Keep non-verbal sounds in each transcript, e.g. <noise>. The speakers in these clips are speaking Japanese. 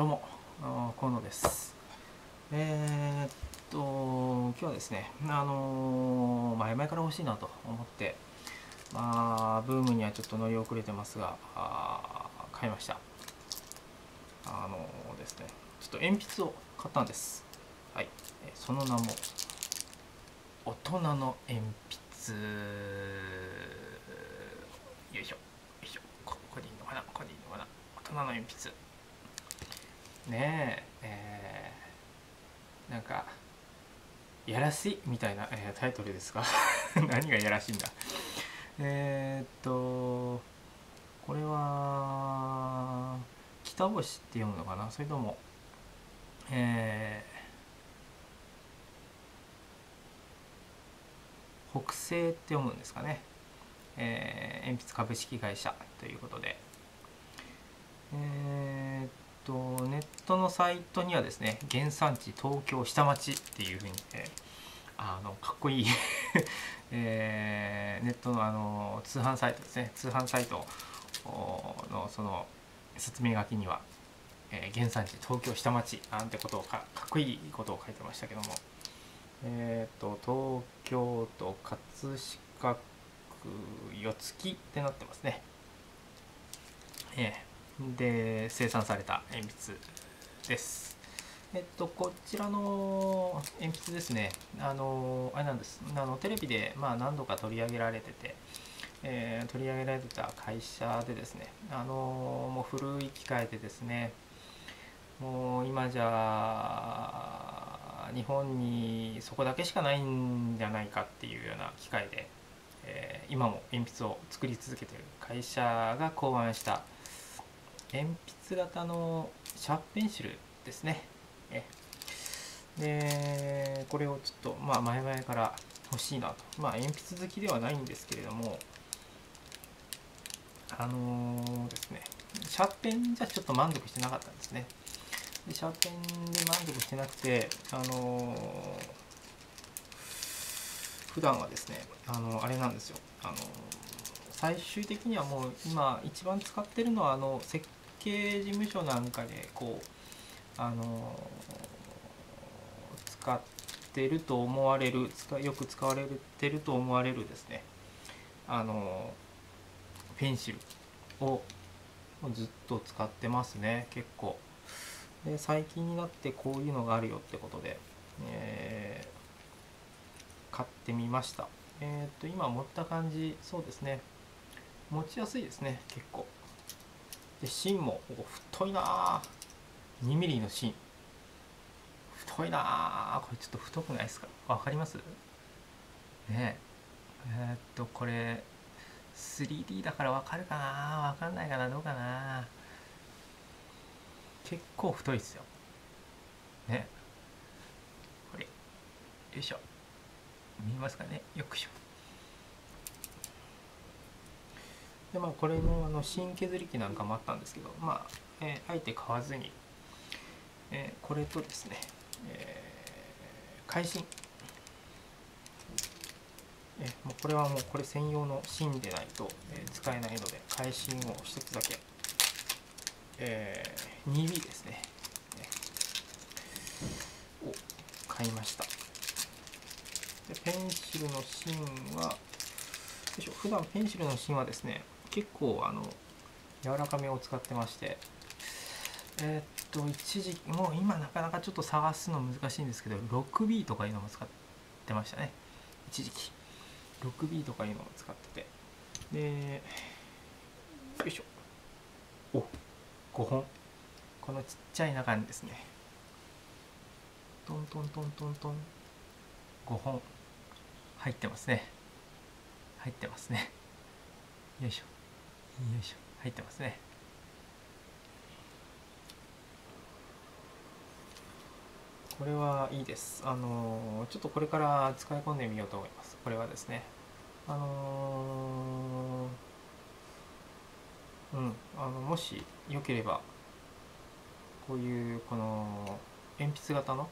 どうも河野です。えー、っと今日はですねあの前々から欲しいなと思ってまあブームにはちょっと乗り遅れてますが買いました。あのですねちょっと鉛筆を買ったんです。はい。その名も大人の鉛筆。よいしょよいしょ。ここでいいのかなここでいいのかな。大人の鉛筆。ねええー、なんかやらしいみたいな、えー、タイトルですが <laughs> 何がやらしいんだ？えー、っとこれは北星って読むのかな？それともえー、北西って読むんですかね、えー、鉛筆株式会社ということで。えー、とネットのサイトにはですね原産地東京下町っていうふうに、えー、あのかっこいい <laughs> えー、ネットのあの通販サイトですね。通販サイトのその説明書きには、えー、原産地東京下町なんてことをかかっこいいことを書いてましたけども。えっ、ー、と東京都葛飾区四月ってなってますね。えー。で生産された鉛筆です。えっと、こちらの鉛筆ですね、あの、あれなんです、あのテレビで、まあ、何度か取り上げられてて、えー、取り上げられてた会社でですね、あの、もう古い機械でですね、もう今じゃ、日本にそこだけしかないんじゃないかっていうような機械で、えー、今も鉛筆を作り続けてる会社が考案した鉛筆型のシャープペンシルですね。でこれをちょっと、まあ、前々から欲しいなと。まあ、鉛筆好きではないんですけれども、あのー、ですね、シャープペンじゃちょっと満足してなかったんですね。でシャーペンで満足してなくて、あのー、普段はですね、あのあれなんですよ。あのー最終的にはもう今一番使ってるのはあの設計事務所なんかでこうあの使ってると思われるよく使われてると思われるですね。あのペンシルをずっと使ってますね。結構。で最近になってこういうのがあるよってことで、えー、買ってみました。えっ、と今持った感じそうですね。持ちやすいですね結構。で芯もここ太いな2ミリの芯。太いなこれちょっと太くないですか？分かります？ねえ。ー、っとこれ 3D だから分かるかな分かんないかな？どうかな結構太いですよ。ね。これよいしょ。見えますかね？よくしょ。でまあこれのあの新削り器なんかもあったんですけどまあ、えー、あえて買わずに、えー、これとですね、えー、会心えー、もうこれはもうこれ専用の芯でないと、えー、使えないので会心を一つだけ、えー、2B ですね、を買いました。でペンシルの芯はでしょ普段ペンシルの芯はですね結構あの柔らかめを使ってまして。えー、っと一時もう今なかなかちょっと探すの難しいんですけど 6B とかいうのも使ってましたね。一時期。6B とかいうのも使ってて。でよいしょ。お5本。このちっちゃい中にですね。トントントントントン。5本。入ってますね。入ってますね。よいしょ。よいしょ。入ってますね。これはいいです。あのちょっとこれから使い込んでみようと思います。これはですね。あのうん。あのもしよければこういうこの鉛筆型の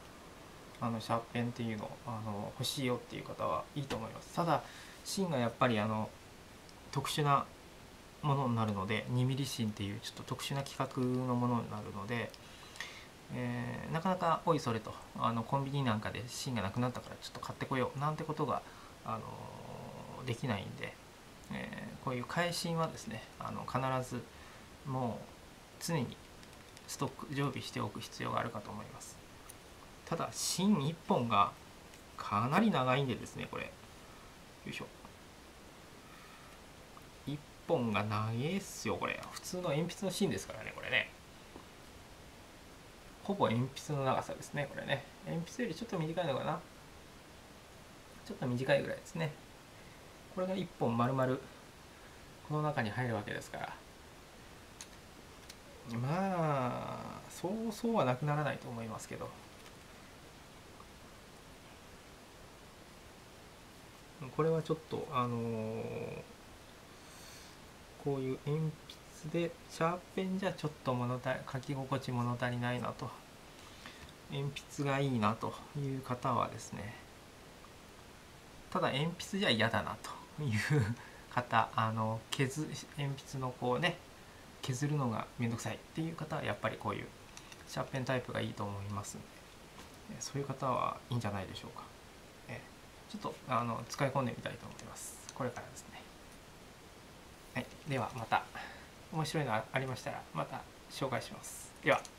あのシャーペンっていうのあの欲しいよっていう方はいいと思います。ただ芯がやっぱりあの特殊なものになるので2ミリ芯っていうちょっと特殊な規格のものになるのでなかなかおいそれとあのコンビニなんかで芯がなくなったからちょっと買ってこようなんてことが、あのできないんで、えー、こういう返芯はですねあの必ずもう常にストック常備しておく必要があるかと思います。ただ芯1本がかなり長いんでですねこれ。よいしょ。本が長いっすよこれ。普通の鉛筆の芯ですからねこれね。ほぼ鉛筆の長さですねこれね。鉛筆よりちょっと短いのかな。ちょっと短いぐらいですね。これが1本丸々この中に入るわけですから。まあそうそうはなくならないと思いますけど。これはちょっとあのー、こういう鉛筆でシャーペンじゃちょっと物足書き心地物足りないなと。鉛筆がいいなという方はですねただ鉛筆じゃ嫌だなという方あの削鉛筆のこうね削るのがめんどくさいっていう方はやっぱりこういうシャーペンタイプがいいと思いますんでそういう方はいいんじゃないでしょうか、ちょっとあの使い込んでみたいと思います。これからですね。はい。ではまた。面白いのありましたらまた紹介します。では。